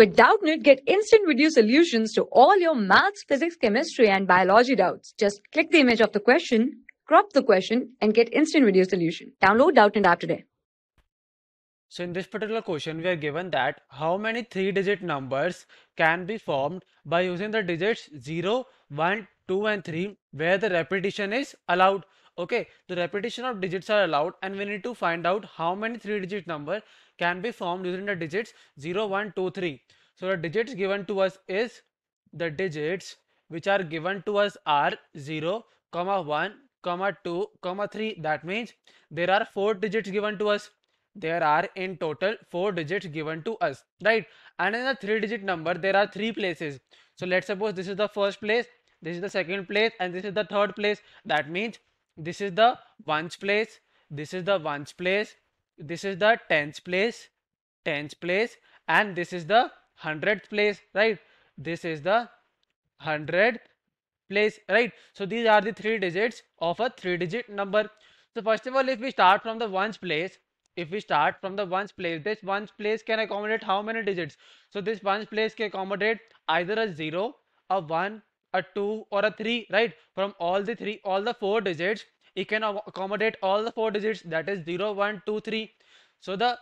With Doubtnut, get instant video solutions to all your maths, physics, chemistry, and biology doubts. Just click the image of the question, crop the question, and get instant video solution. Download Doubtnut app today. So in this particular question, we are given that how many three-digit numbers can be formed by using the digits 0, 1, 2 and 3 where the repetition is allowed. Okay, the repetition of digits are allowed and we need to find out how many three-digit number can be formed using the digits 0, 1, 2, 3. So the digits given to us is the digits which are given to us are 0, comma 1, comma 2, comma 3. That means there are four digits given to us there are in total four digits given to us right and in a three digit number there are three places so let's suppose this is the first place this is the second place and this is the third place that means this is the ones place. This is the ones place. This is the tens place. Tens place. And this is the hundredth place right? This is the hundred place right? So these are the three digits of a three digit number. So first of all if we start from the ones place if we start from the ones place this ones place can accommodate how many digits? So this ones place can accommodate either a 0 a 1 a 2 or a 3 right? From all the three all the four digits it can accommodate all the four digits. That is 0 1 2 3 so the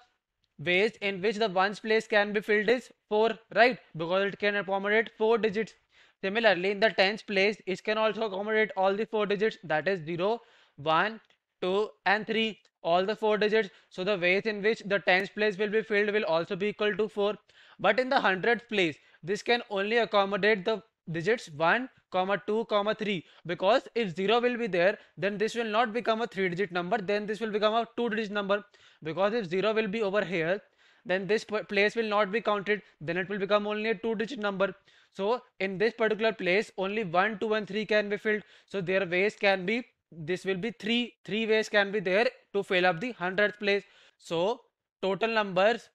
ways in which the ones place can be filled is 4 right? Because it can accommodate four digits. Similarly in the tens place it can also accommodate all the four digits. That is 0 1 2 and 3 all the four digits. So the ways in which the tens place will be filled will also be equal to 4 but in the hundredth place this can only accommodate the digits 1 comma 2 comma 3 because if 0 will be there then this will not become a 3 digit number then this will become a 2 digit number. Because if 0 will be over here then this place will not be counted then it will become only a 2 digit number. So in this particular place only 1 2 and 3 can be filled. So their ways can be this will be three three ways can be there to fill up the hundredth place. So total numbers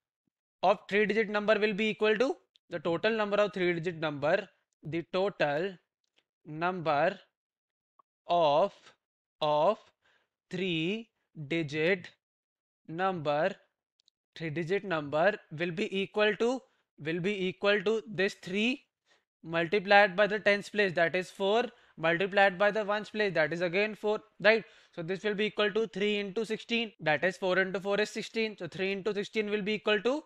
of three digit number will be equal to the total number of three digit number the total number of of three digit number three digit number will be equal to will be equal to this 3 multiplied by the tens place that is 4 multiplied by the ones place that is again 4 right? So this will be equal to 3 into 16 that is 4 into 4 is 16 so 3 into 16 will be equal to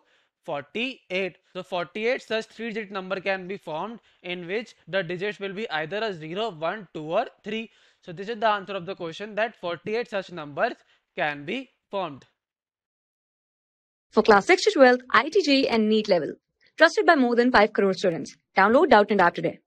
48 so 48 such three digit number can be formed in which the digits will be either a 0 1 2 or 3 so this is the answer of the question that 48 such numbers can be formed For class 6 to 12, IIT JEE and NEET level. Trusted by more than 5 crore students. Download Doubtnut app today.